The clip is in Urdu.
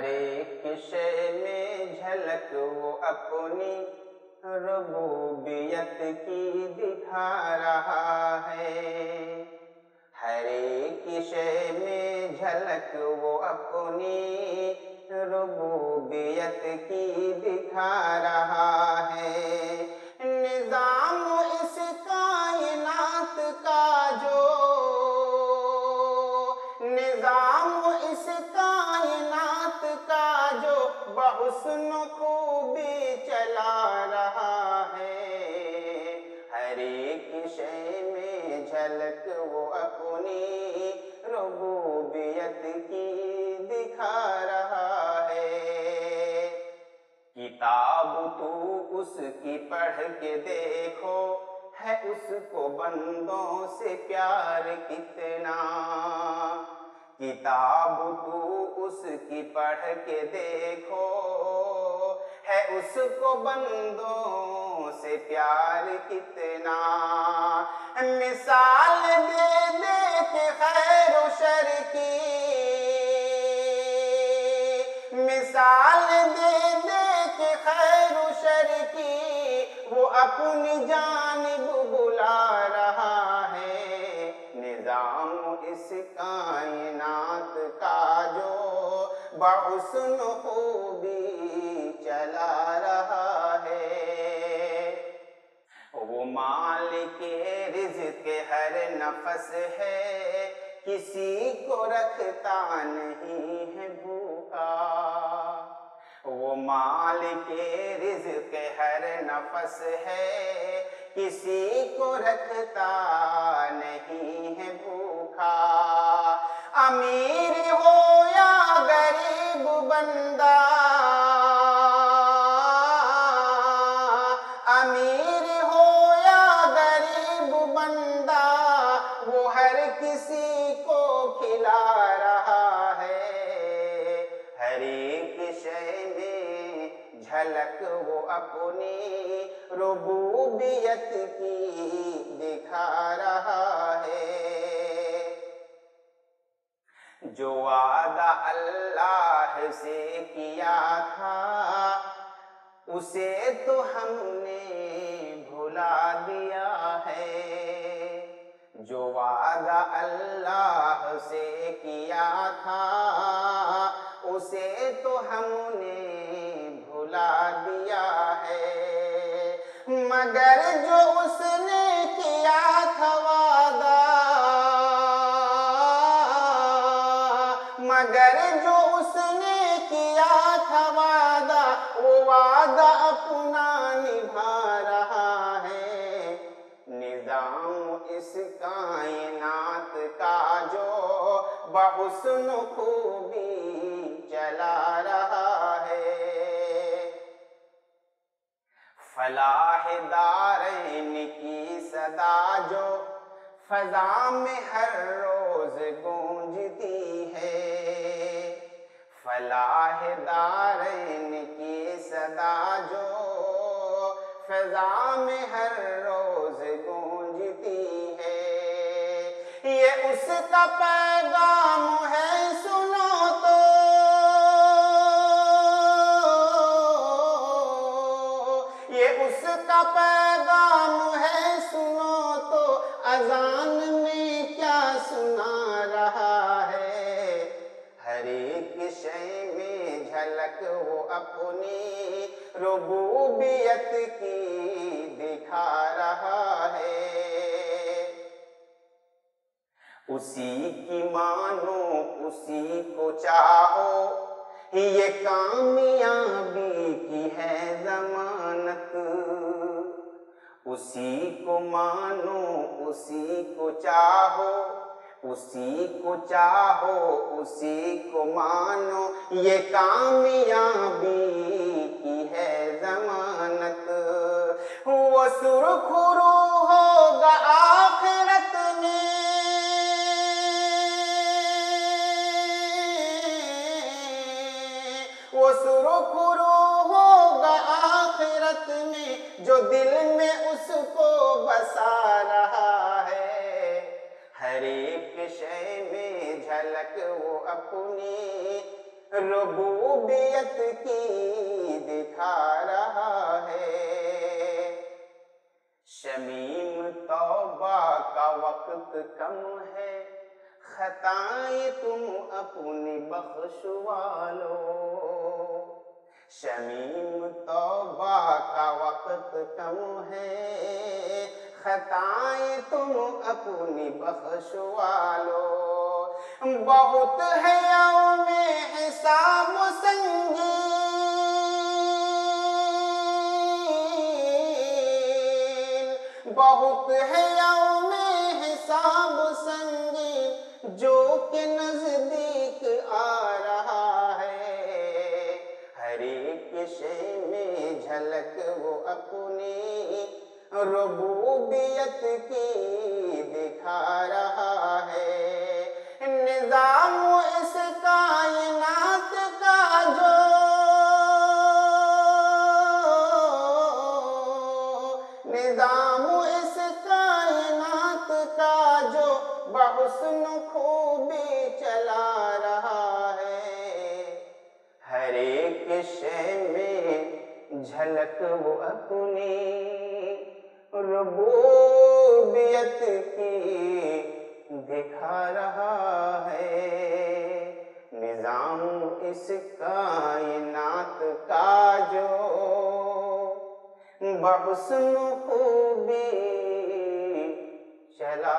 ہر ایک شے میں جھلک وہ اپنی ربوبیت کی دکھا رہا ہے۔ ہر ایک شے میں جھلک وہ اپنی ربوبیت کی دکھا رہا ہے۔ نظام اس کائنات کا جو نظام جو بحسن خوبی چلا رہا ہے۔ ہر ایک شے میں جھلک وہ اپنی ربوبیت کی دکھا رہا ہے۔ کتاب تو اس کی پڑھ کے دیکھو، ہے اس کو بندوں سے پیار کتنا۔ کتاب تو اس کی پڑھ کے دیکھو۔ ہے اس کو بندوں سے پیار کتنا۔ مثال دے دے کے خیر و شر کی۔ مثال دے دے کے خیر و شر کی۔ وہ اپنی جانب بلا بحسن خوبی چلا رہا ہے۔ وہ مالک رزق ہر نفس ہے، کسی کو رکھتا نہیں ہے بھوکا۔ وہ مالک رزق ہر نفس ہے، کسی کو رکھتا نہیں ہے بھوکا۔ امیر ہو یا غریب بندہ امیر ہو یا غریب بندہ وہ ہر کسی کو کھلا رہا ہے۔ ہر ایک شے میں جھلک وہ اپنی ربوبیت کی دکھا رہا ہے۔ جو وعدہ اللہ سے کیا تھا، اسے تو ہم نے بھلا دیا ہے۔ جو وعدہ اللہ سے کیا تھا، اسے تو ہم نے بھلا دیا ہے۔ مگر مگر جو اس نے کیا تھا وعدہ، وہ وعدہ اپنا نبھا رہا ہے۔ نظام اس کائنات کا جو بحسن خوبی چلا رہا ہے۔ فلاح دارین کی صدا جو فضا میں ہر روز گونجتی ہے۔ فلاح دارین کی صدا جو فضا میں ہر روز گونجتی ہے۔ یہ اس کا پیغام ہے، سنو تو۔ یہ اس کا پیغام ہے، سنو اذان میں کیا سنا رہا ہے؟ ہر ایک شے میں جھلک وہ اپنی ربوبیت کی دکھا رہا ہے۔ اسی کی مانو، اسی کو چاہو۔ یہ کامیابی کی ہے ضمانت۔ اسی کو مانو، اسی کو چاہو، اسی کو چاہو، اسی کو مانو۔ یہ کامیابی کی ہے ضمانت۔ وہ سرخرو ہوگا آخرت میں۔ وہ سرخرو ہوگا آخرت میں جو دل میں اس کو بسا رہا ہے۔ ہر ایک شے میں جھلک وہ اپنی ربوبیت کی دکھا رہا ہے۔ شمیم توبہ کا وقت کم ہے۔ خطائیں تم اپنی بخشوا لو شمیم توبہ کا وقت کم ہے۔ خطائیں تم اپنی بخشوا لو بہت ہے یوم حساب سنگین۔ بہت ہے یوم حساب سنگین۔ جو کہ نزدیک ایک میں جھلک وہ اپنی ربوبیت کی دکھا رہا ہے۔ نظام اس کائنات کا جو نظام اس کائنات کا جو بحسن خوبی چلا رہا ہے۔ ہر ایک شے جھلک وہ اپنی ربوبیت کی دکھا رہا ہے۔ نظام اس کائنات کا جو بحسن خوبی چلا